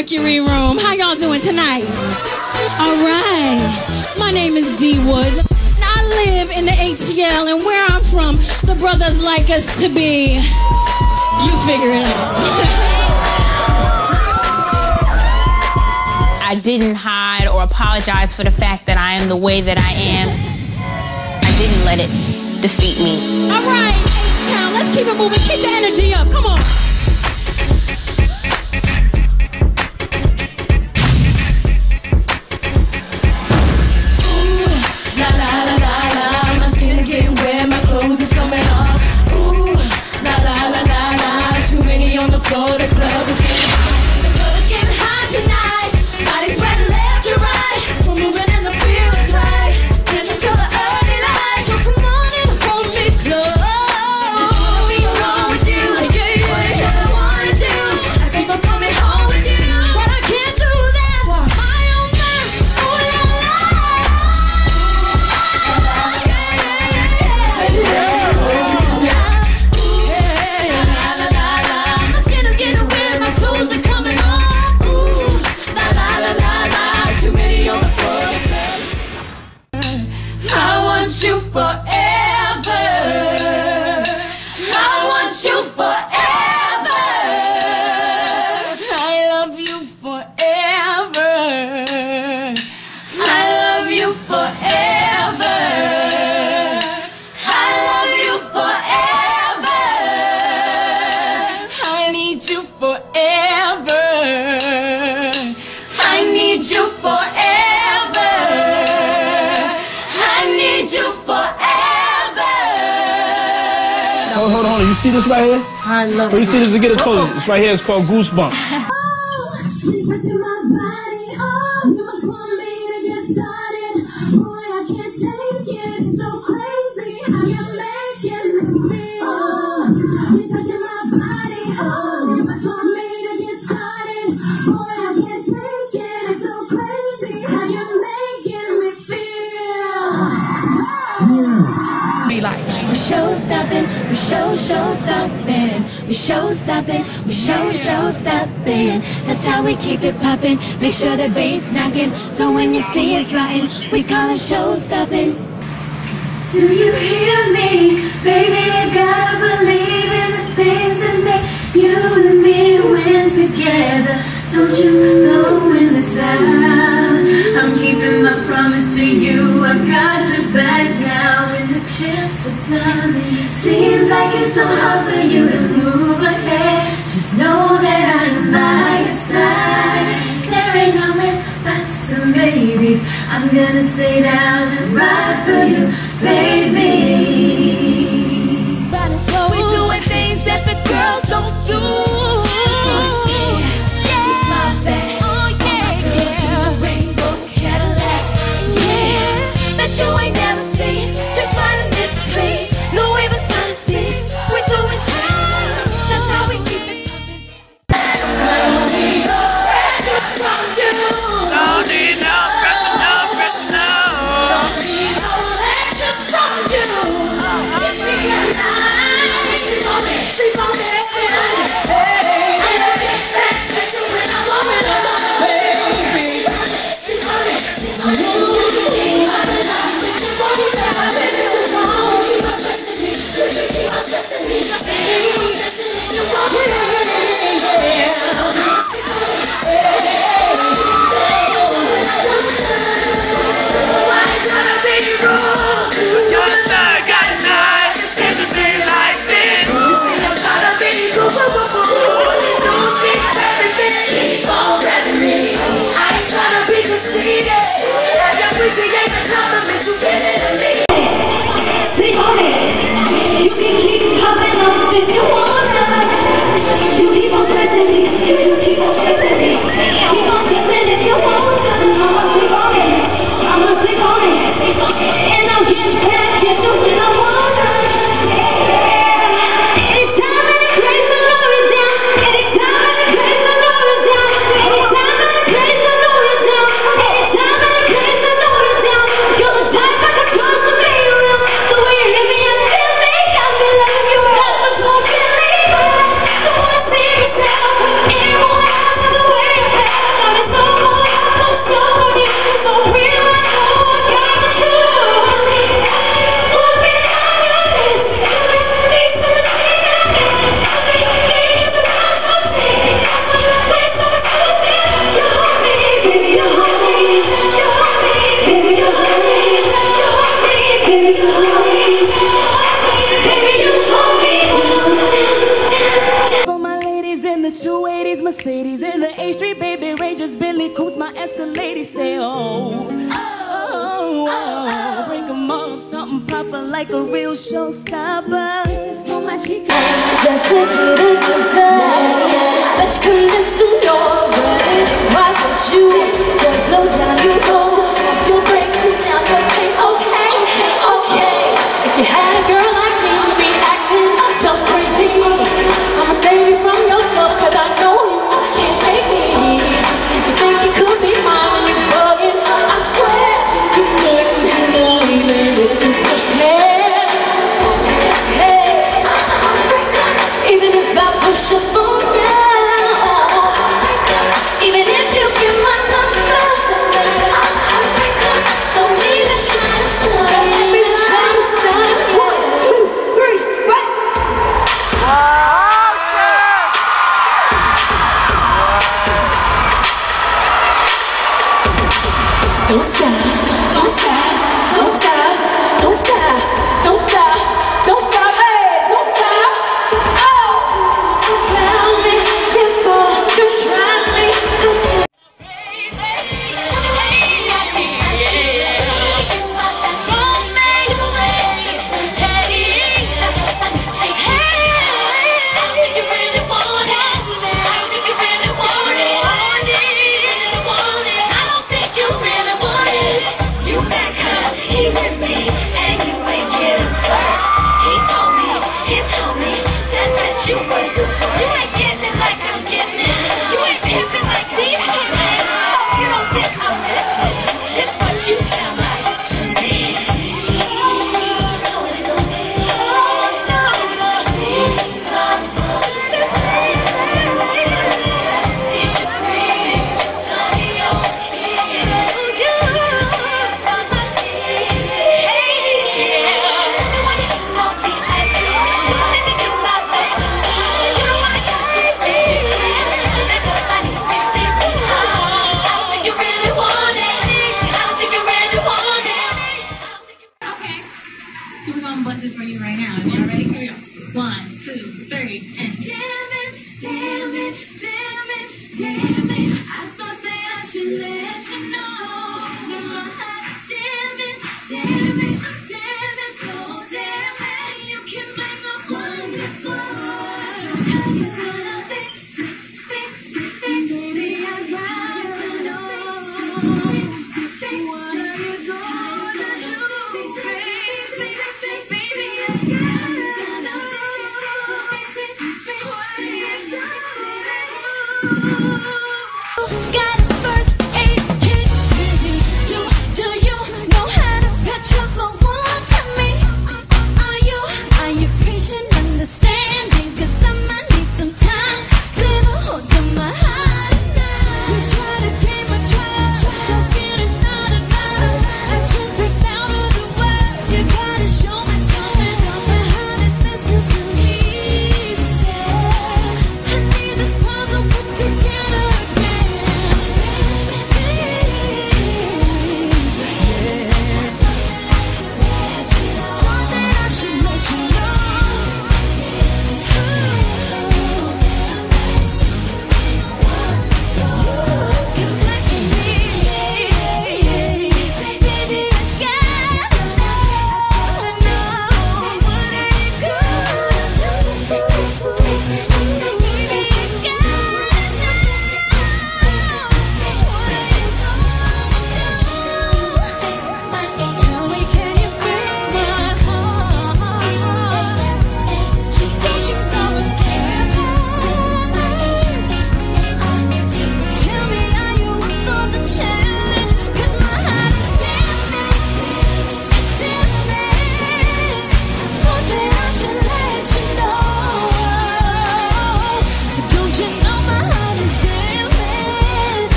Mercury Room. How y'all doing tonight? All right. My name is D Woods. I live in the ATL, and where I'm from, the brothers like us to be. You figure it out. I didn't hide or apologize for the fact that I am the way that I am. I didn't let it defeat me. All right, H-Town, let's keep it moving. Keep the energy up. Come on. See this right here? I love Well, you see this? Get it close. This right here is called Goosebumps. We show stopping, we show show stopping. That's how we keep it popping. Make sure the bass knocking. So when you see us rocking, we call it show stopping. Do you hear me, baby? You gotta believe in the things that make you and me win together. Don't you know in the time I'm keeping my promise to you? I've got your back now and the chips are done. Seems like it's so hard for you to I'm gonna stay down and ride for you, baby. 你是我的玫瑰，你是我的阳光。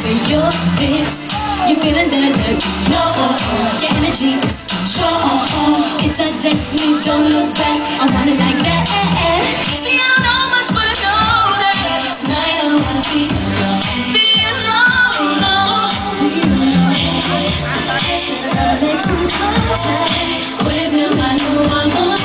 For your fix. You're feeling that, that you know uh, uh, your energy is strong. It's a destiny, don't look back. I want it like that. See, I don't know much, but I know that tonight I don't wanna be alone. Be alone. Make some contact with him. I know I'm on